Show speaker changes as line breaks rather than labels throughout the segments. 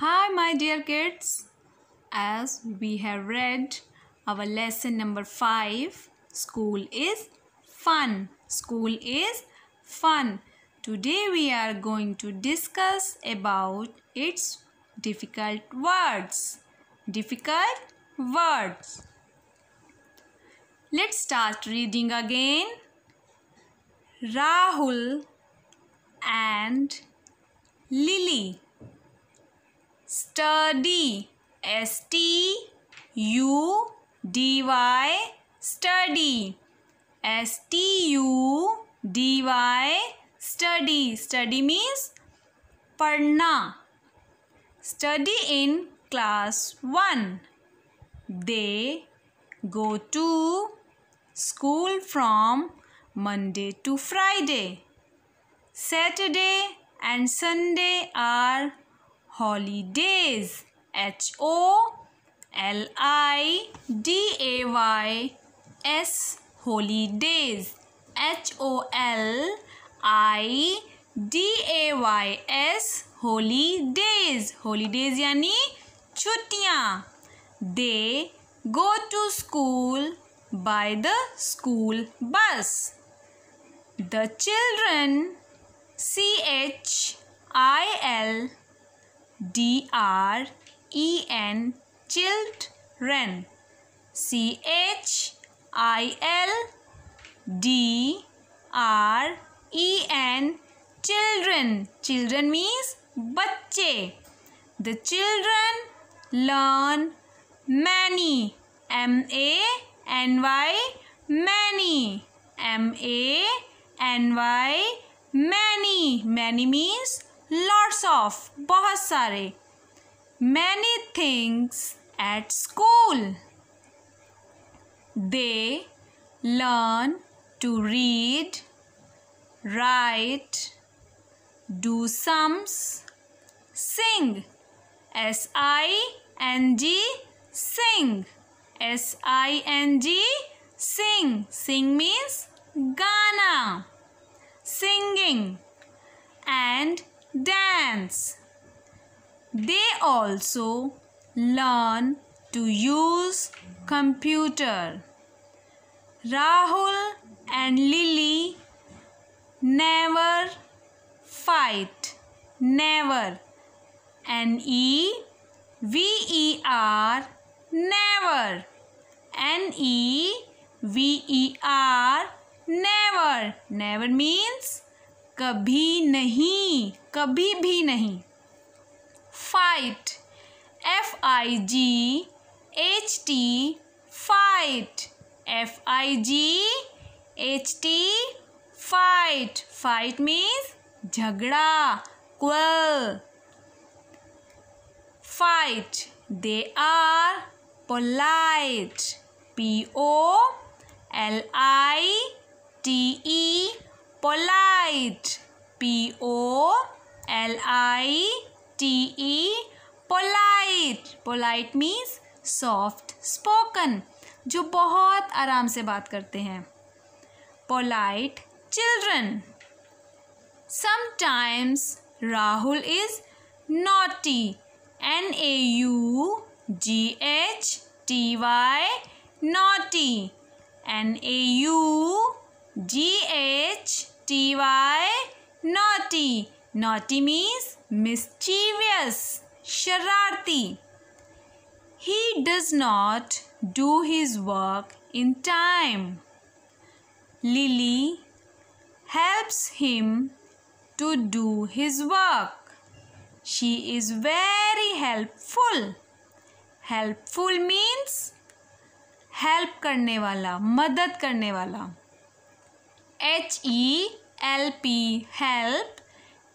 Hi, my dear kids. As we have read our lesson number five, school is fun. School is fun. Today we are going to discuss about its difficult words. Difficult words. Let's start reading again. Rahul and Lily. Study S T U D Y study S T U D Y study study means पढ़ना study in class one they go to school from Monday to Friday. Saturday and Sunday are holidays. H o l i d a y s, holidays. H o l i D A Y S holidays holidays यानी छुट्टियाँ. They go to school by the school bus the children C H I L D R E N children C H I L D R E N children children means बच्चे the children learn many M A N Y many M A N Y many many means lots of बहुत सारे many things at school they learn to read write do sums sing s i n g sing S I N G sing. Sing means Gana. Singing and dance. They also learn to use computer. Rahul and Lily never fight. Never. N E V E R never N E V E R never never means कभी नहीं कभी भी नहीं। Fight F I G H T fight F I G H T fight fight means झगड़ा quarrel fight they are polite P O L I T E polite P O L I T E polite polite means soft spoken जो बहुत आराम से बात करते हैं। Polite children sometimes Rahul is naughty N A U G H T Y naughty N A U G H T Y naughty naughty means mischievous shararti he does not do his work in time Lily helps him to do his work she is very helpful. Helpful means help करने वाला मदद करने वाला H E L P help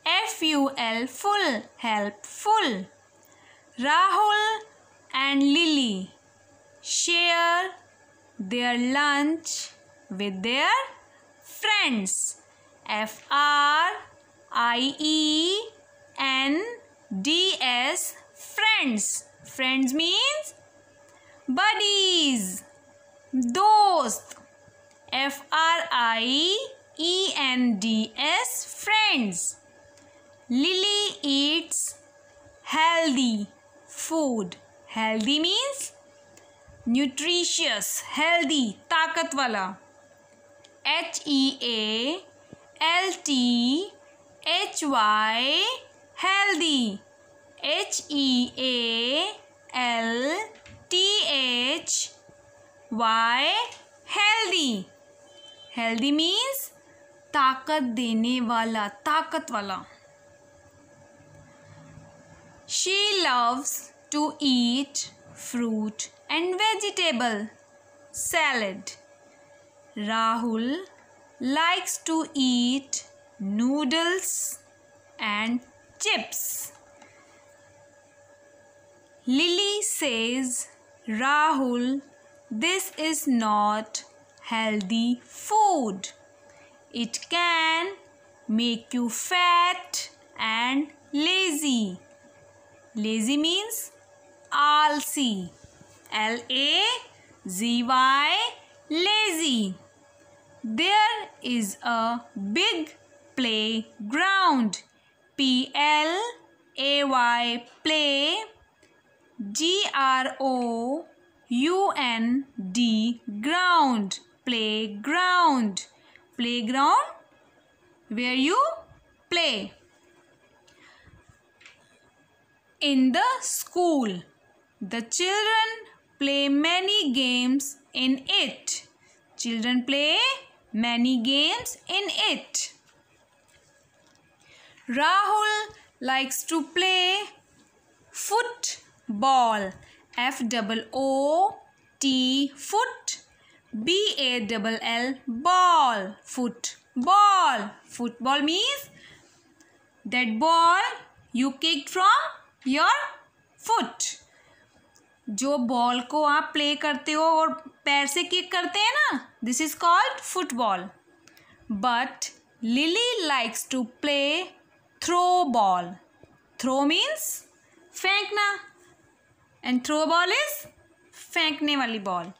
F U L full helpful Rahul and Lily share their lunch with their friends F R I E N D S friends. Friends means buddies. Dost. F R I E N D S friends. Lily eats healthy food healthy means nutritious, healthy ताकत वाला H E A L T H Y healthy H E A L T H Y healthy healthy means ताकत देने वाला ताकत वाला She loves to eat fruit and vegetable salad. Rahul likes to eat noodles and chips. Lily says, Rahul, this is not healthy food. It can make you fat and lazy. Lazy means alsi. L A Z Y lazy. There is a big playground. P L A Y play. G R O U N D ground. Playground playground where you play. In the school, the children play many games in it. Children play many games in it. Rahul likes to play football. F O O T foot B A double L ball football football means that ball you kicked from your foot. जो ball को आप play करते हो और पैर से kick करते हैं ना this is called football but Lily likes to play throw ball throw means फेंकना. एंड थ्रो बॉल इज़ फेंकने वाली ball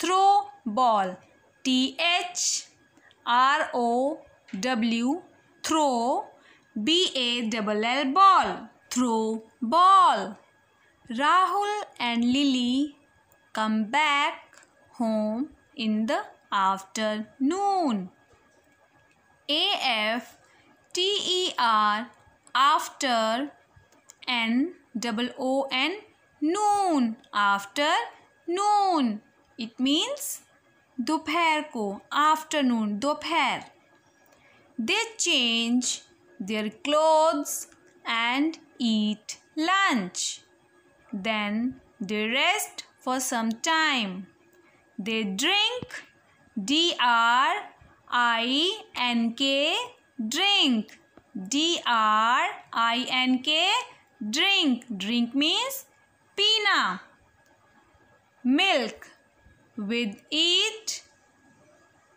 throw ball T H R O W throw B A double L ball. Throw ball Rahul and Lily come back home in the afternoon A F T E R after N double O N noon after noon it means दोपहर को afternoon दोपहर they change their clothes and eat lunch. Then they rest for some time. They drink D R I N K drink. D R I N K drink. Drink means pina milk. With eat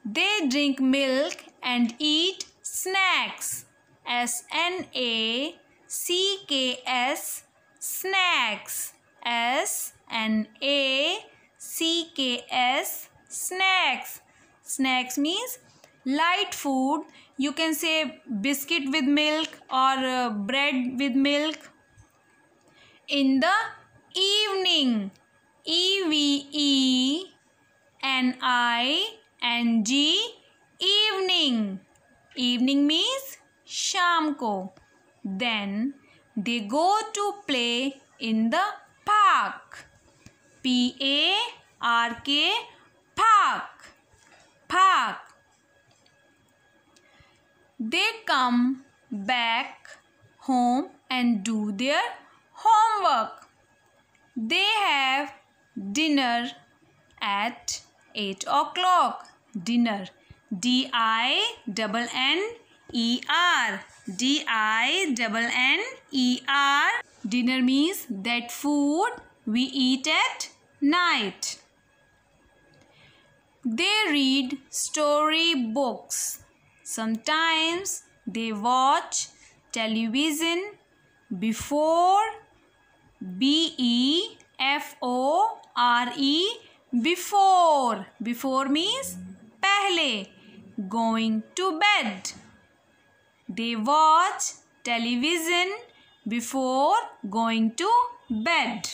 they drink milk and eat snacks. S N A C K S snacks S N A C K S snacks snacks means light food you can say biscuit with milk और bread with milk in the evening E V E N I N G evening. Evening means शाम को. Then they go to play in the park. P A R K park. Park. They come back home and do their homework. They have dinner at 8 o'clock dinner d i double n e r d i double n e r. Dinner means that food we eat at night. They read story books. Sometimes they watch television before b e f o r e before. Before means pehle going to bed they watch television before going to bed.